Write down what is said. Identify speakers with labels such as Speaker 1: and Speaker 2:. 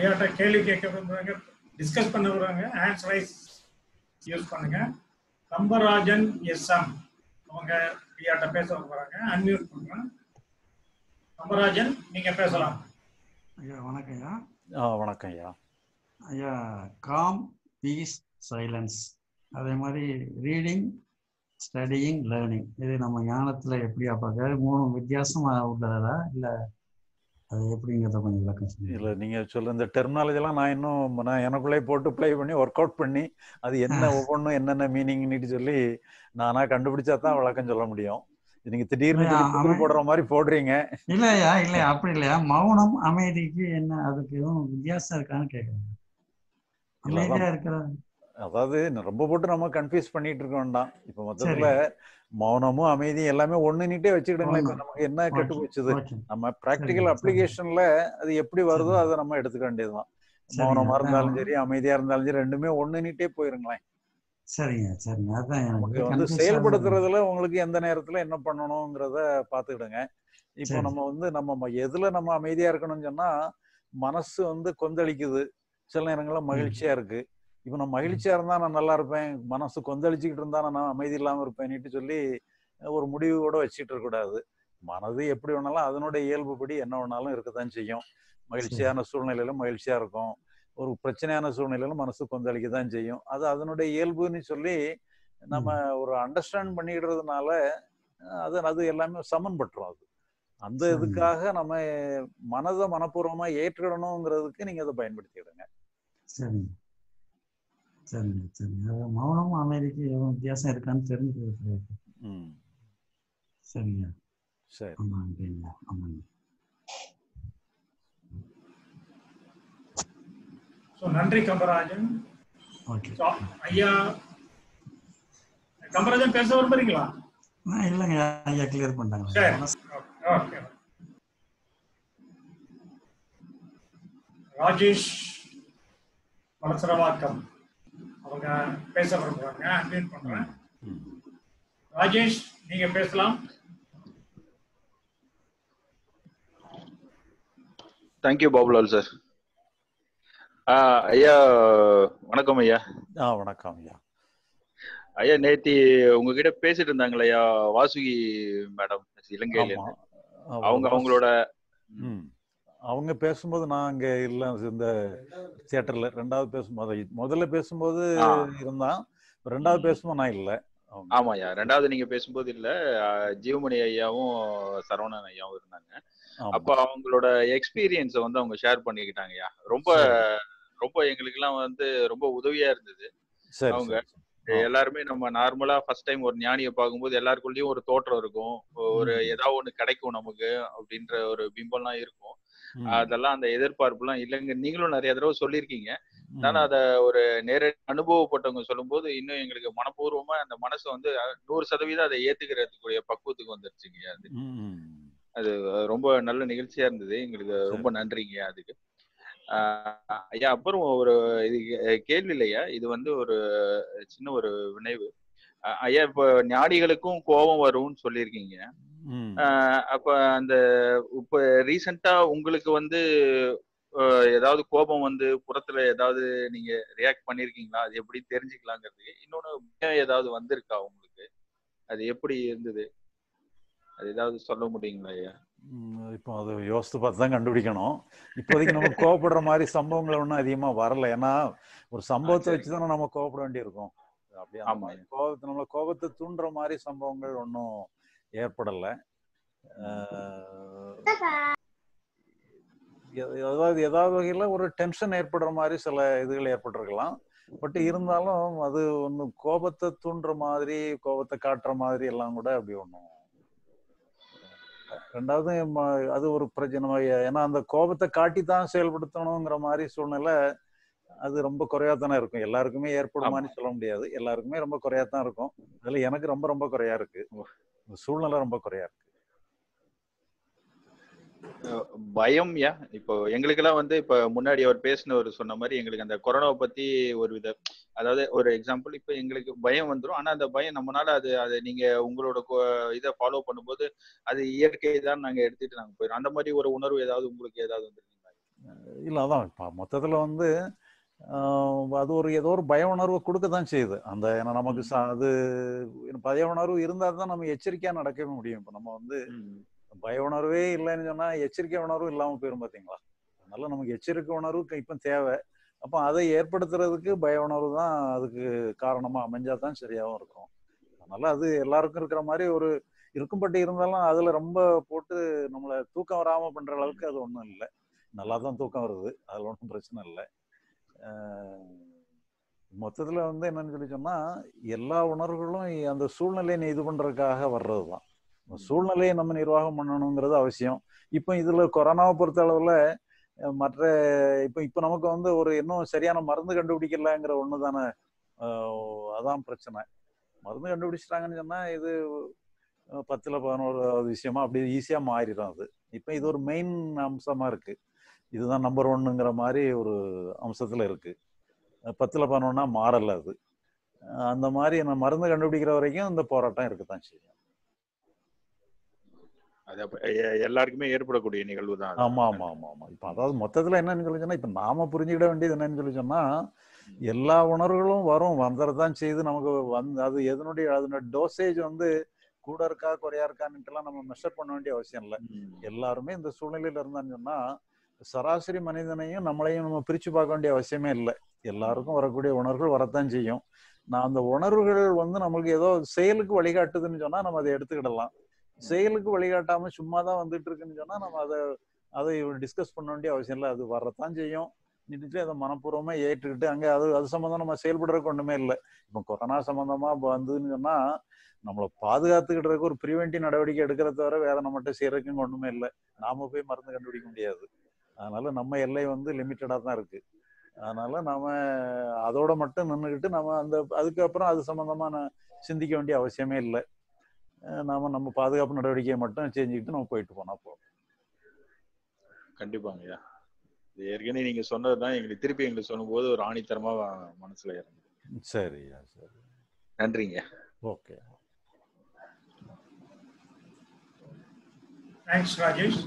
Speaker 1: ஐயாட்ட கேள்வி கேட்க விரும்புறாங்க டிஸ்கஸ் பண்ண விரும்புறாங்க ஹேண்ட்ஸ் ரைஸ் யூஸ் பண்ணுங்க. கம்பராஜன் எஸ்எம் அவங்க ஐயாட்ட பேச போறாங்க. அன்மியூட் பண்றேன் கம்பராஜன் நீங்க பேசலாம்.
Speaker 2: ஐயா வணக்கம் ஐயா.
Speaker 3: ஆ வணக்கம் ஐயா.
Speaker 2: ஐயா காம் பீஸ் சைலன்ஸ் அதே மாதிரி ரீடிங் ஸ்டடியிங் லேர்னிங் இது நம்ம ஞானத்துல எப்படியா பார்க்க மூணு வித்தியாசமா உள்ளதா இல்ல அது எப்படிங்கிறத கொஞ்சம் விளக்கம்
Speaker 3: இல்ல நீங்க சொல்ல இந்த டெர்மினாலஜி எல்லாம் நான் இன்னும் நான் எனக்குள்ளே போட்டு ப்ளே பண்ணி ஒர்க் அவுட் பண்ணி அது என்ன ஒவ்வொன்றும் என்னென்ன மீனிங்னு சொல்லி நானா கண்டுபிடிச்சா தான் விளக்கம் சொல்ல முடியும். நீங்க திடீர்னு போடுற மாதிரி போடுறீங்க.
Speaker 2: இல்லையா இல்லையா அப்படி இல்லையா? மௌனம் அமைதிக்கு என்ன அதுக்கு எதுவும் வித்தியாசம் இருக்கான்னு கேட்குறேன்
Speaker 3: இல்ல,
Speaker 2: அமைதியா
Speaker 3: அதான். அதாவது ரொம்ப போட்டு நம்ம கன்ஃபியூஸ் பண்ணிட்டு இருக்க வேண்டாம். இப்ப மொத்தத்துல மௌனமும் அமைதியும் எல்லாமே ஒண்ணுன்னுட்டே வச்சுக்கிடுங்களேன். இப்ப நமக்கு என்ன கெட்டு போச்சுது? நம்ம ப்ராக்டிக்கல் அப்ளிகேஷன்ல அது எப்படி வருதோ அதை நம்ம எடுத்துக்க வேண்டியதுதான். மௌனமா இருந்தாலும் சரி அமைதியா இருந்தாலும் சரி ரெண்டுமே ஒண்ணுன்னுட்டே போயிருங்களேன்.
Speaker 2: சரிங்க சரிங்க. அதான்
Speaker 3: வந்து செயல்படுத்துறதுல உங்களுக்கு எந்த நேரத்துல என்ன பண்ணணுங்கிறத பாத்துக்கிடுங்க. இப்போ நம்ம வந்து நம்ம எதுல நம்ம அமைதியா இருக்கணும்னு சொன்னா மனசு வந்து கொந்தளிக்குது. சில நேரங்கள்ல மகிழ்ச்சியா இருக்கு. இப்போ நான் மகிழ்ச்சியா இருந்தா நான் நல்லா இருப்பேன். மனசு கொந்தளிச்சுக்கிட்டு இருந்தா நான் அமைதி இல்லாம இருப்பேன்னுட்டு சொல்லி ஒரு முடிவு கூட வச்சுட்டு இருக்க கூடாது. மனது எப்படி வேணாலும் அதனுடைய இயல்புப்படி என்ன வேணாலும் இருக்கத்தான் செய்யும். மகிழ்ச்சியான சூழ்நிலையில மகிழ்ச்சியா இருக்கும். ஒரு பிரச்சனையான சூழ்நிலையில மனசு கொந்தளிக்க தான் செய்யும். அது அதனுடைய இயல்புன்னு சொல்லி நம்ம ஒரு அண்டர்ஸ்டாண்ட் பண்ணிடுறதுனால அது அது எல்லாமே சமன்பட்டுரும் அது. அந்த இதுக்காக நம்ம மனதை மனப்பூர்வமா ஏற்றுக்கணுங்கிறதுக்கு நீங்க அதை பயன்படுத்திடுங்க
Speaker 2: சரிங்க சரிங்க சரிங்க அது மௌனம் அமைதிக்கு எதுவும் வித்தியாசம் இருக்கான்னு தெரிஞ்சுக்கிறது சரிங்க.
Speaker 3: சரி.
Speaker 2: ஆமாங்க ஆமாங்க.
Speaker 1: ஸோ நன்றி கம்பராஜன்
Speaker 2: ஓகே.
Speaker 1: ஐயா கம்பராஜன் பேச விரும்புறீங்களா?
Speaker 2: இல்லைங்க. ஐயா கிளியர் பண்ணிட்டாங்க.
Speaker 1: ராஜேஷ் வளசரவாக்கம் அவங்க பேச விரும்புறாங்க அன்மியூட் பண்றேன். ராஜேஷ் நீங்க பேசலாம்.
Speaker 4: தேங்க்யூ பாபுலால் சார் ஐயா வணக்கம் ஐயா.
Speaker 3: ஆ வணக்கம் ஐயா.
Speaker 4: ஐயா நேத்தி உங்ககிட்ட பேசிட்டு இருந்தாங்களே ஐயா வாசுகி மேடம் இலங்கையில அவங்க அவங்களோட
Speaker 3: அவங்க பேசும்போது நான் அங்க இல்ல இந்த தியேட்டர்ல. ரெண்டாவது பேசும்போது முதல்ல பேசும்போது இருந்தான். ரெண்டாவது. பேசும்போது நான் இல்லை. அவங்க.
Speaker 4: ஆமா ஐயா ரெண்டாவது நீங்க பேசும்போது இல்ல. ஜீவமணி ஐயாவும் சரவணன் ஐயாவும் இருந்தாங்க. அப்ப அவங்களோட எக்ஸ்பீரியன்ஸை வந்து அவங்க ஷேர் பண்ணிக்கிட்டாங்க ஐயா ரொம்ப ரொம்ப எங்களுக்கு எல்லாம் வந்து ரொம்ப உதவியா இருந்தது. அவங்க எல்லாருமே நம்ம நார்மலா ஃபர்ஸ்ட் டைம் ஒரு ஞானியை பார்க்கும்போது எல்லாருக்குள்ளயும் ஒரு தோற்றம் இருக்கும். ஒரு ஏதாவது ஒண்ணு கிடைக்கும் நமக்கு அப்படின்ற ஒரு பிம்பம்லாம் இருக்கும். அதெல்லாம் அந்த எதிர்பார்ப்புலாம் இல்லைங்க. நீங்களும் நிறைய தடவை சொல்லியிருக்கீங்க.
Speaker 3: ம்.
Speaker 4: அத ஒரு நேரடி அனுபவப்பட்டவங்க சொல்லும்போது இன்னும் எங்களுக்கு மனப்பூர்வமா அந்த மனசு வந்து நூறு சதவீதம் அதை ஏத்துக்கிறதுக்குரிய பக்குவத்துக்கு வந்துருச்சுங்க அது. அது ரொம்ப நல்ல நிகழ்ச்சியா இருந்தது. எங்களுக்கு ரொம்ப நன்றிங்க அதுக்கு. ஐயா அப்புறம் ஒரு இது கேள்வி இல்லையா? இது வந்து ஒரு சின்ன ஒரு வினைவு. ஐயா இப்போ ஞானிகளுக்கும் கோபம் வரும்னு சொல்லியிருக்கீங்க. அப்ப அந்த இப்ப ரீசெண்டா உங்களுக்கு வந்து ஏதாவது கோபம் வந்து புறத்துல ஏதாவது நீங்க ரியாக்ட் பண்ணிருக்கீங்களா? அது எப்படி தெரிஞ்சுக்கலாங்கிறதுக்கு இன்னொன்னு ஏதாவது வந்திருக்கா உங்களுக்கு? அது எப்படி இருந்தது? அது ஏதாவது சொல்ல முடியுங்களா ஐயா?
Speaker 3: இப்போ அது யோசித்து பார்த்து தான் கண்டுபிடிக்கணும். இப்போதைக்கு நம்ம கோவப்படுற மாதிரி சம்பவங்கள் ஒன்றும் அதிகமாக வரல. ஏன்னா ஒரு சம்பவத்தை வச்சு தானே நம்ம கோவப்பட வேண்டியிருக்கும். அப்படியே அந்த
Speaker 4: ஆமா.
Speaker 3: மாதிரி கோபத்தை நம்மள கோபத்தை தூண்டுற மாதிரி சம்பவங்கள் ஒன்றும் ஏற்படலை. அதாவது ஏதாவது வகையில் ஒரு டென்ஷன் ஏற்படுற மாதிரி சில இதுகள் ஏற்பட்டிருக்கலாம். பட் இருந்தாலும் அது ஒன்றும் கோபத்தை தூண்டுற மாதிரி கோபத்தை காட்டுற மாதிரி எல்லாம் கூட அப்படி ஒன்றும் ரெண்டாவது அது ஒரு பிரச்சனை ஏன்னா அந்த கோபத்தை காட்டி தான் செயல்படுத்தணுங்கிற மாதிரி சூழ்நிலை அது ரொம்ப குறையா தானே இருக்கும். எல்லாருக்குமே ஏற்படுமான்னு சொல்ல முடியாது. எல்லாருக்குமே ரொம்ப குறையா தான் இருக்கும். அதுல எனக்கு ரொம்ப ரொம்ப குறையா இருக்கு. சூழ்நிலை ரொம்ப குறையா இருக்கு.
Speaker 4: பயம் யா? இப்போ எங்களுக்கெல்லாம் வந்து இப்ப முன்னாடி அவர் பேசினவர் சொன்ன மாதிரி எங்களுக்கு அந்த கொரோனாவை பத்தி ஒரு வித அதாவது ஒரு எக்ஸாம்பிள் இப்போ எங்களுக்கு பயம் வந்துரும். ஆனா அந்த பயம் நம்மனால அது அது நீங்க உங்களோட இதை ஃபாலோ பண்ணும்போது அது இயற்கை தான் நாங்க எடுத்துட்டு நாங்க போயிடும் அந்த மாதிரி ஒரு உணர்வு ஏதாவது உங்களுக்கு ஏதாவது வந்துருக்கீங்களா?
Speaker 3: இல்லை அதான். மொத்தத்தில் வந்து அது ஒரு ஏதோ ஒரு பய உணர்வை கொடுக்க தான் செய்யுது. அந்த ஏன்னா நமக்கு ச- அது பய உணர்வு இருந்தால் தான் நம்ம எச்சரிக்கையாக நடக்கவே முடியும். இப்போ நம்ம வந்து. பய உணர்வே இல்லைன்னு சொன்னால் எச்சரிக்கை உணர்வு இல்லாமல் போயிடும் பார்த்தீங்களா அதனால நமக்கு எச்சரிக்கை உணர்வு இப்போ தேவை. அப்போ அதை ஏற்படுத்துறதுக்கு பய உணர்வு தான் அதுக்கு காரணமாக அமைஞ்சா தான் சரியாகவும் இருக்கும். அதனால அது எல்லாருக்கும் இருக்கிற மாதிரி ஒரு இருக்கும்பட்டு இருந்தாலும் அதில் ரொம்ப போட்டு நம்மளை தூக்கம் வராமல் பண்ணுற அளவுக்கு அது ஒன்றும் இல்லை. நல்லா தான் தூக்கம் வருது. அதில் ஒன்றும் பிரச்சனை இல்லை. மொத்தத்தில் வந்து என்னன்னு சொல்லி சொன்னால் எல்லா உணர்வுகளும் அந்த சூழ்நிலையை இது பண்ணுறதுக்காக வர்றது தான் சூழ்நிலையை நம்ம நிர்வாகம் பண்ணணுங்கிறது அவசியம். இப்போ இதில் கொரோனாவை பொறுத்த அளவில் மற்ற இப்போ இப்போ நமக்கு வந்து ஒரு இன்னும் சரியான மருந்து கண்டுபிடிக்கலங்கிற ஒன்று தானே அதான் பிரச்சனை. மருந்து கண்டுபிடிச்சிட்டாங்கன்னு சொன்னால் இது பத்தில் பத்துல பதினோரு விஷயமா அப்படி ஈஸியாக மாறிடும் அது. இப்போ இது ஒரு மெயின் அம்சமாக இருக்கு. இதுதான் நம்பர் ஒன்னுங்கிற மாதிரி ஒரு அம்சத்தில் இருக்கு. அஹ், பத்துல பதினொன்னா மாறல அது. அந்த மாதிரி நான் மருந்து கண்டுபிடிக்கிற வரைக்கும் இந்த போராட்டம் இருக்கத்தான் செய்யும்.
Speaker 4: அது எல்லாருக்குமே ஏற்படக்கூடிய நிகழ்வு தான்.
Speaker 3: ஆமா ஆமா ஆமா ஆமா. இப்ப அதாவது மொத்தத்துல என்னன்னு சொல்லி சொன்னா இப்ப நாம புரிஞ்சுக்கிட வேண்டியது என்னன்னு சொல்லி சொன்னா எல்லா உணர்வுகளும் வரும் வந்துடத்தான் செய்து நமக்கு வந்து அது எதனுடைய அதனுடைய டோசேஜ் வந்து கூட இருக்கா குறையா இருக்கான்னுட்டுலாம் நம்ம மெஷர் பண்ண வேண்டிய அவசியம் இல்லை. எல்லாருமே இந்த சூழ்நிலையில இருந்தான்னு சொன்னா சராசரி மனிதனையும் நம்மளையும் நம்ம பிரிச்சு பார்க்க வேண்டிய அவசியமே இல்லை. எல்லாருக்கும் வரக்கூடிய உணர்வுகள் வரத்தான் செய்யும். நான் அந்த உணர்வுகள் வந்து நம்மளுக்கு ஏதோ செயலுக்கு வழிகாட்டுதுன்னு சொன்னா நம்ம அதை எடுத்துக்கிடலாம். செயலுக்கு வழிகாட்டாம சும்மா தான் வந்துட்டு இருக்குன்னு சொன்னா நம்ம அதை அதை டிஸ்கஸ் பண்ண வேண்டிய அவசியம் இல்லை. அது வரத்தான் செய்யும். நின்றுட்டு அதை மனப்பூர்வமா ஏற்றுக்கிட்டு அங்க அது அது சம்பந்தம் நம்ம செயல்படுறதுக்கு ஒண்ணுமே இல்லை. இப்போ கொரோனா சம்பந்தமா இப்ப வந்ததுன்னு சொன்னா நம்மளை பாதுகாத்துக்கிட்டு ஒரு ப்ரிவென்டிவ் நடவடிக்கை எடுக்கிறத தவிர வேற நம்மகிட்ட செய்யறதுக்கு ஒண்ணுமே இல்லை. நாம போய் மருந்து கண்டுபிடிக்க முடியாது. அதனால நம்ம எல்லை வந்து லிமிட்டடா தான் இருக்கு. அதனால நாம அதோட மட்டும் நின்றுக்கிட்டு நம்ம அந்த அதுக்கப்புறம் அது சம்பந்தமா நான் சிந்திக்க வேண்டிய அவசியமே இல்லை. நாம நம்ம பாதுகாப்பு நடவடிக்கையை மட்டும் செஞ்சுக்கிட்டு நம்ம போயிட்டு போனா போதும்.
Speaker 4: கண்டிப்பாங்க ஐயா. இது ஏற்கனவே நீங்க சொன்னதுதான் எங்களுக்கு திருப்பி எங்களுக்கு சொல்லும்போது ஒரு ஆணித்தரமா மனசுல இறங்குது.
Speaker 3: சரியா சரி.
Speaker 4: நன்றிங்க
Speaker 3: ஓகே.
Speaker 1: தேங்க்ஸ் ராஜேஷ்